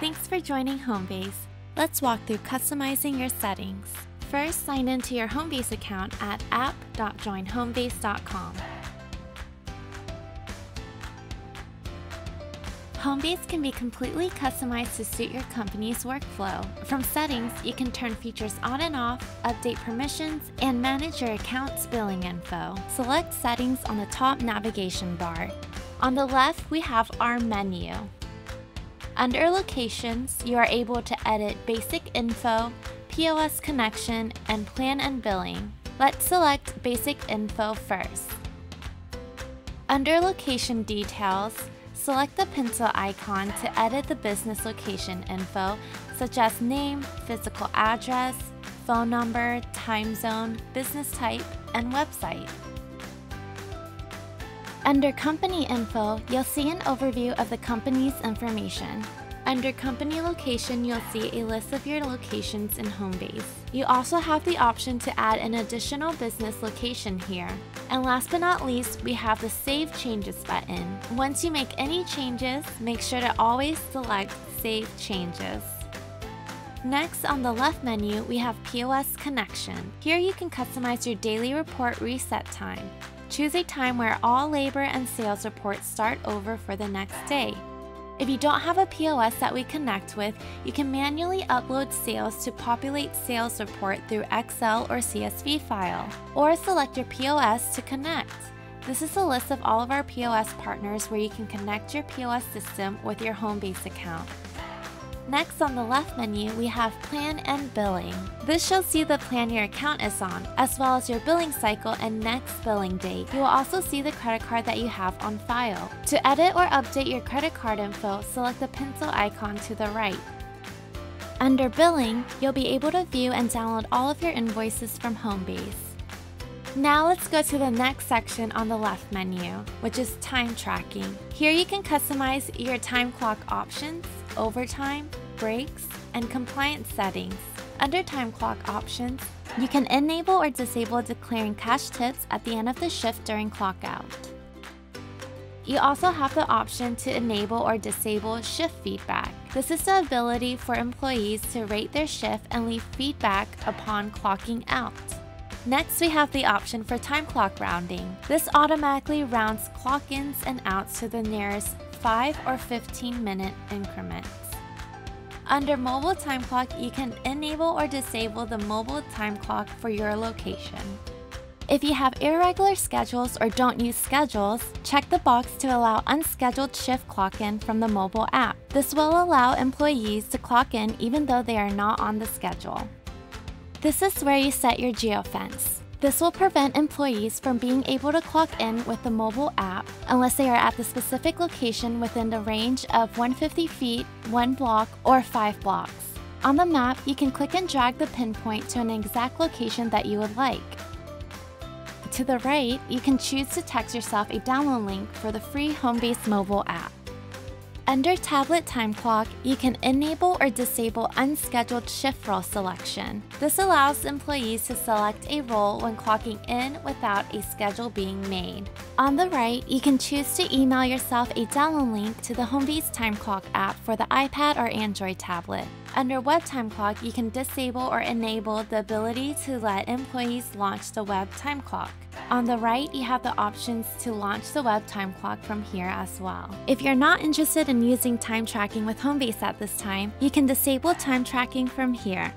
Thanks for joining Homebase. Let's walk through customizing your settings. First, sign into your Homebase account at app.joinhomebase.com. Homebase can be completely customized to suit your company's workflow. From settings, you can turn features on and off, update permissions, and manage your account's billing info. Select settings on the top navigation bar. On the left, we have our menu. Under locations, you are able to edit basic info, POS connection, and plan and billing. Let's select basic info first. Under location details, Select the pencil icon to edit the business location info, such as name, physical address, phone number, time zone, business type, and website. Under Company Info, you'll see an overview of the company's information. Under Company Location, you'll see a list of your locations and Homebase. You also have the option to add an additional business location here. And last but not least, we have the Save Changes button. Once you make any changes, make sure to always select Save Changes. Next, on the left menu, we have POS Connection. Here you can customize your daily report reset time. Choose a time where all labor and sales reports start over for the next day. If you don't have a POS that we connect with, you can manually upload sales to populate sales report through Excel or CSV file, or select your POS to connect. This is a list of all of our POS partners where you can connect your POS system with your Homebase account. Next on the left menu, we have Plan and Billing. This shows you the plan your account is on, as well as your billing cycle and next billing date. You will also see the credit card that you have on file. To edit or update your credit card info, select the pencil icon to the right. Under Billing, you'll be able to view and download all of your invoices from Homebase. Now let's go to the next section on the left menu, which is time tracking. Here you can customize your time clock options, overtime, breaks, and compliance settings. Under time clock options, you can enable or disable declaring cash tips at the end of the shift during clock out. You also have the option to enable or disable shift feedback. This is the ability for employees to rate their shift and leave feedback upon clocking out. Next, we have the option for time clock rounding. This automatically rounds clock ins and outs to the nearest 5 or 15 minute increments. Under Mobile Time Clock, you can enable or disable the mobile time clock for your location. If you have irregular schedules or don't use schedules, check the box to allow unscheduled shift clock in from the mobile app. This will allow employees to clock in even though they are not on the schedule. This is where you set your geofence. This will prevent employees from being able to clock in with the mobile app unless they are at the specific location within the range of 150 feet, 1 block, or 5 blocks. On the map, you can click and drag the pinpoint to an exact location that you would like. To the right, you can choose to text yourself a download link for the free Homebase mobile app. Under Tablet Time Clock, you can enable or disable unscheduled shift role selection. This allows employees to select a role when clocking in without a schedule being made. On the right, you can choose to email yourself a download link to the Homebase Time Clock app for the iPad or Android tablet. Under Web Time Clock, you can disable or enable the ability to let employees launch the web time clock. On the right, you have the options to launch the web time clock from here as well. If you're not interested in using time tracking with Homebase at this time, you can disable time tracking from here.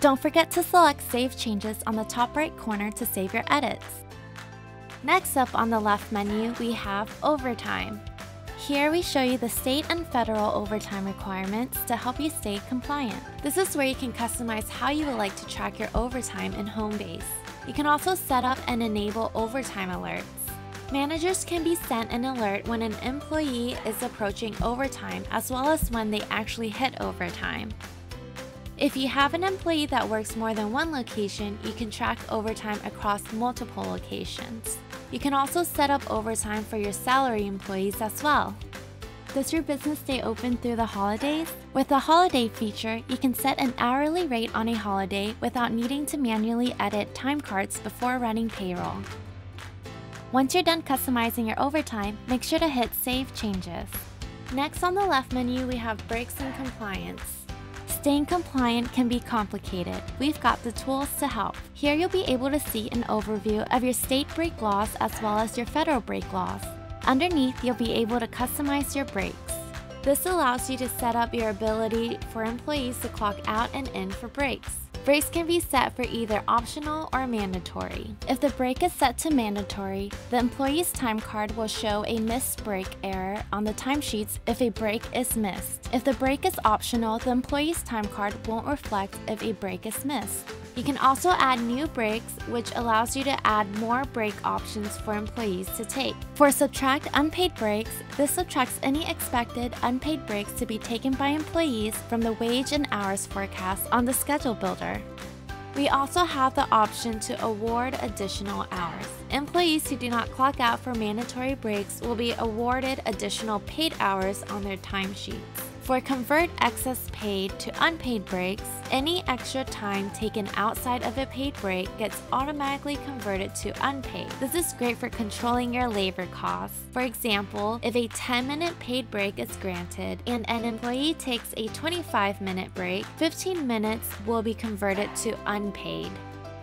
Don't forget to select Save Changes on the top right corner to save your edits. Next up on the left menu, we have Overtime. Here we show you the state and federal overtime requirements to help you stay compliant. This is where you can customize how you would like to track your overtime in Homebase. You can also set up and enable overtime alerts. Managers can be sent an alert when an employee is approaching overtime as well as when they actually hit overtime. If you have an employee that works more than one location, you can track overtime across multiple locations. You can also set up overtime for your salary employees as well. Does your business stay open through the holidays? With the holiday feature, you can set an hourly rate on a holiday without needing to manually edit time cards before running payroll. Once you're done customizing your overtime, make sure to hit Save Changes. Next on the left menu, we have breaks and compliance. Staying compliant can be complicated. We've got the tools to help. Here you'll be able to see an overview of your state break laws as well as your federal break laws. Underneath, you'll be able to customize your breaks. This allows you to set up your ability for employees to clock out and in for breaks. Breaks can be set for either optional or mandatory. If the break is set to mandatory, the employee's time card will show a missed break error on the timesheets if a break is missed. If the break is optional, the employee's time card won't reflect if a break is missed. You can also add new breaks, which allows you to add more break options for employees to take. For subtract unpaid breaks, this subtracts any expected unpaid breaks to be taken by employees from the wage and hours forecast on the schedule builder. We also have the option to award additional hours. Employees who do not clock out for mandatory breaks will be awarded additional paid hours on their timesheets. For convert excess paid to unpaid breaks, any extra time taken outside of a paid break gets automatically converted to unpaid. This is great for controlling your labor costs. For example, if a 10 minute paid break is granted and an employee takes a 25 minute break, 15 minutes will be converted to unpaid.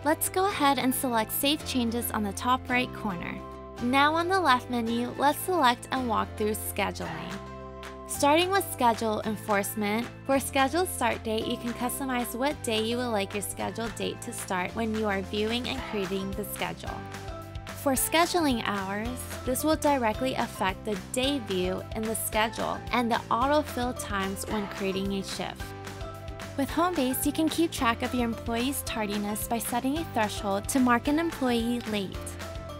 Let's go ahead and select Save Changes on the top right corner. Now on the left menu, let's select and walk through scheduling. Starting with schedule enforcement, for scheduled start date, you can customize what day you would like your scheduled date to start when you are viewing and creating the schedule. For scheduling hours, this will directly affect the day view in the schedule and the autofill times when creating a shift. With Homebase, you can keep track of your employee's tardiness by setting a threshold to mark an employee late.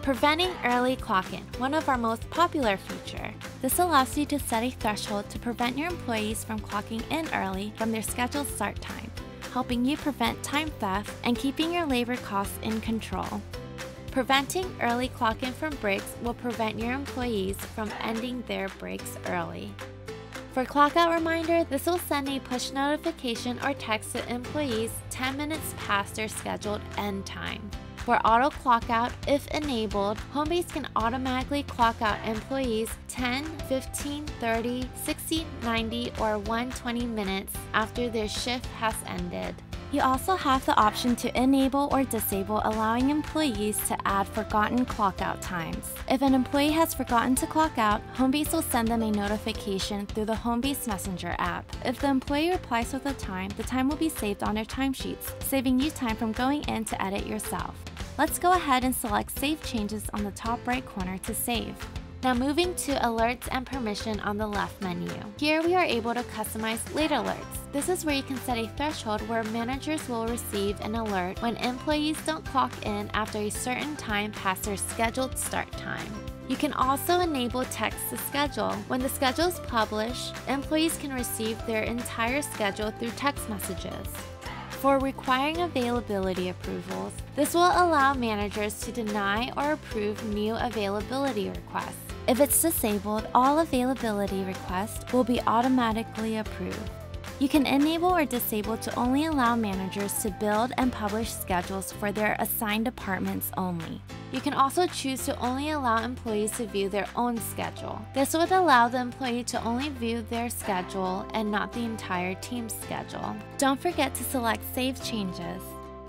Preventing early clock-in, one of our most popular feature. This allows you to set a threshold to prevent your employees from clocking in early from their scheduled start time, helping you prevent time theft and keeping your labor costs in control. Preventing early clock-in from breaks will prevent your employees from ending their breaks early. For clockout reminder, this will send a push notification or text to employees 10 minutes past their scheduled end time. For auto clockout, if enabled, Homebase can automatically clock out employees 10, 15, 30, 60, 90, or 120 minutes after their shift has ended. You also have the option to enable or disable allowing employees to add forgotten clockout times. If an employee has forgotten to clock out, Homebase will send them a notification through the Homebase Messenger app. If the employee replies with a time, the time will be saved on their timesheets, saving you time from going in to edit yourself. Let's go ahead and select Save Changes on the top right corner to save. Now moving to Alerts and Permission on the left menu. Here we are able to customize late alerts. This is where you can set a threshold where managers will receive an alert when employees don't clock in after a certain time past their scheduled start time. You can also enable text to schedule. When the schedule is published, employees can receive their entire schedule through text messages. For requiring availability approvals, this will allow managers to deny or approve new availability requests. If it's disabled, all availability requests will be automatically approved. You can enable or disable to only allow managers to build and publish schedules for their assigned departments only. You can also choose to only allow employees to view their own schedule. This would allow the employee to only view their schedule and not the entire team's schedule. Don't forget to select Save Changes.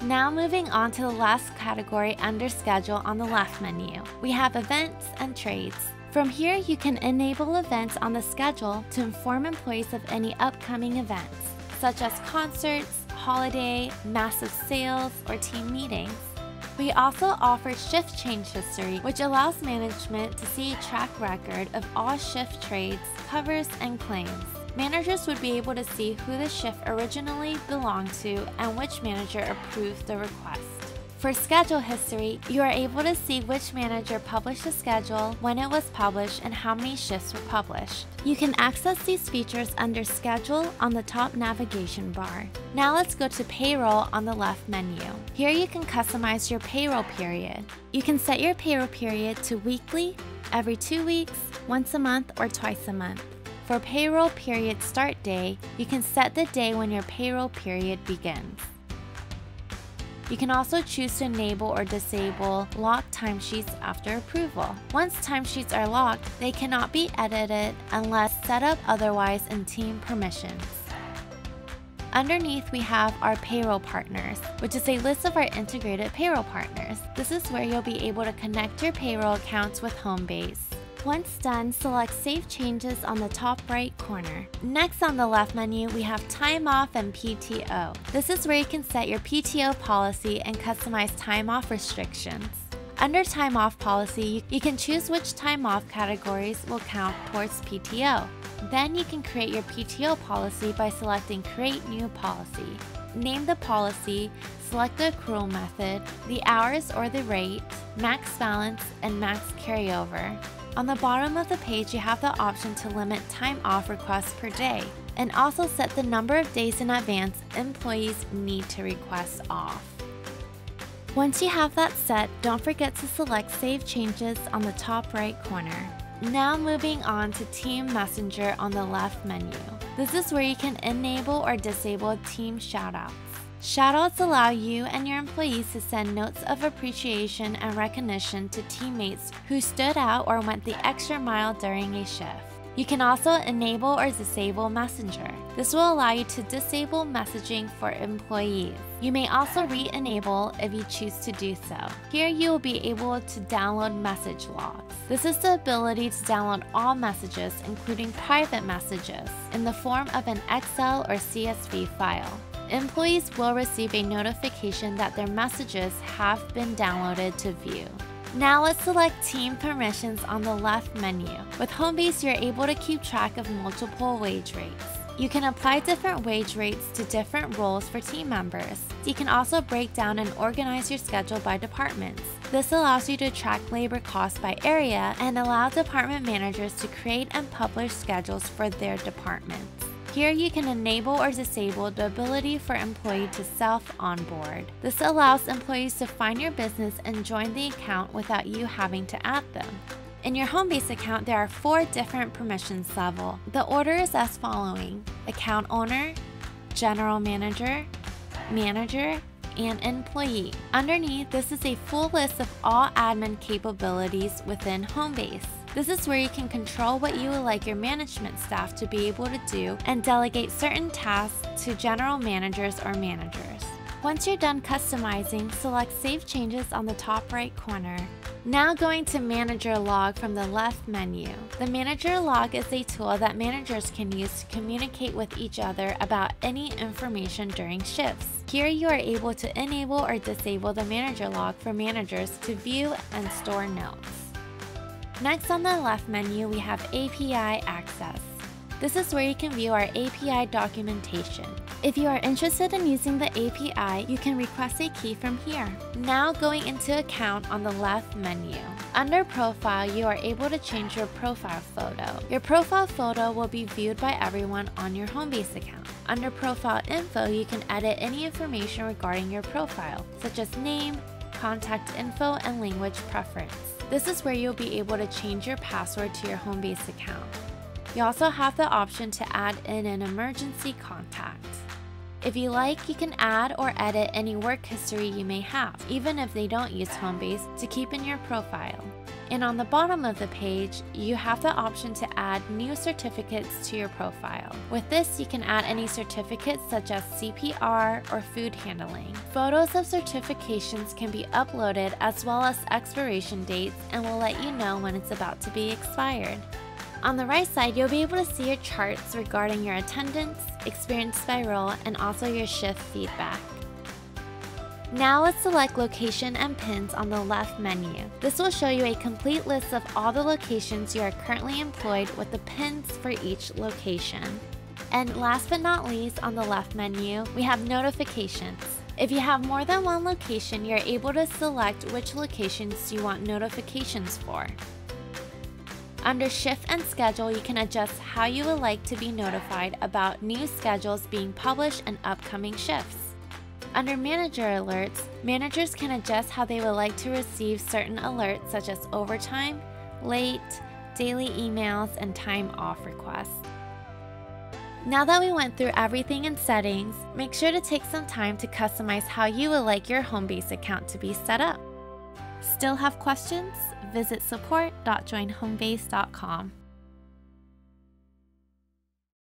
Now moving on to the last category under Schedule on the left menu. We have Events and Trades. From here, you can enable events on the schedule to inform employees of any upcoming events, such as concerts, holiday, massive sales, or team meetings. We also offer shift change history, which allows management to see a track record of all shift trades, covers, and claims. Managers would be able to see who the shift originally belonged to and which manager approved the request. For schedule history, you are able to see which manager published the schedule, when it was published, and how many shifts were published. You can access these features under Schedule on the top navigation bar. Now let's go to Payroll on the left menu. Here you can customize your payroll period. You can set your payroll period to weekly, every two weeks, once a month, or twice a month. For payroll period start day, you can set the day when your payroll period begins. You can also choose to enable or disable locked timesheets after approval. Once timesheets are locked, they cannot be edited unless set up otherwise in team permissions. Underneath, we have our payroll partners, which is a list of our integrated payroll partners. This is where you'll be able to connect your payroll accounts with Homebase. Once done, select Save Changes on the top right corner. Next on the left menu, we have Time Off and PTO. This is where you can set your PTO policy and customize time off restrictions. Under Time Off policy, you can choose which time off categories will count towards PTO. Then you can create your PTO policy by selecting Create New Policy. Name the policy, select the accrual method, the hours or the rate, max balance, and max carryover. On the bottom of the page, you have the option to limit time off requests per day and also set the number of days in advance employees need to request off. Once you have that set, don't forget to select Save Changes on the top right corner. Now moving on to Team Messenger on the left menu. This is where you can enable or disable team shoutouts. Shoutouts allow you and your employees to send notes of appreciation and recognition to teammates who stood out or went the extra mile during a shift. You can also enable or disable Messenger. This will allow you to disable messaging for employees. You may also re-enable if you choose to do so. Here you will be able to download message logs. This is the ability to download all messages, including private messages, in the form of an Excel or CSV file employees will receive a notification that their messages have been downloaded to view. Now let's select Team Permissions on the left menu. With Homebase, you're able to keep track of multiple wage rates. You can apply different wage rates to different roles for team members. You can also break down and organize your schedule by departments. This allows you to track labor costs by area and allow department managers to create and publish schedules for their departments. Here you can enable or disable the ability for employee to self-onboard. This allows employees to find your business and join the account without you having to add them. In your Homebase account, there are four different permissions level. The order is as following. Account owner, general manager, manager, and employee. Underneath, this is a full list of all admin capabilities within Homebase. This is where you can control what you would like your management staff to be able to do and delegate certain tasks to general managers or managers. Once you're done customizing, select Save Changes on the top right corner. Now going to Manager Log from the left menu. The Manager Log is a tool that managers can use to communicate with each other about any information during shifts. Here you are able to enable or disable the Manager Log for managers to view and store notes. Next on the left menu, we have API Access. This is where you can view our API documentation. If you are interested in using the API, you can request a key from here. Now going into Account on the left menu. Under Profile, you are able to change your profile photo. Your profile photo will be viewed by everyone on your Homebase account. Under Profile Info, you can edit any information regarding your profile, such as name, contact info, and language preference. This is where you'll be able to change your password to your Homebase account. You also have the option to add in an emergency contact. If you like, you can add or edit any work history you may have, even if they don't use Homebase, to keep in your profile. And on the bottom of the page, you have the option to add new certificates to your profile. With this, you can add any certificates such as CPR or food handling. Photos of certifications can be uploaded as well as expiration dates and will let you know when it's about to be expired. On the right side, you'll be able to see your charts regarding your attendance, experience by role, and also your shift feedback. Now let's select location and pins on the left menu. This will show you a complete list of all the locations you are currently employed with the pins for each location. And last but not least, on the left menu, we have notifications. If you have more than one location, you're able to select which locations you want notifications for. Under Shift and Schedule, you can adjust how you would like to be notified about new schedules being published and upcoming shifts. Under Manager Alerts, managers can adjust how they would like to receive certain alerts such as overtime, late, daily emails, and time off requests. Now that we went through everything in settings, make sure to take some time to customize how you would like your Homebase account to be set up. Still have questions? Visit support.joinhomebase.com.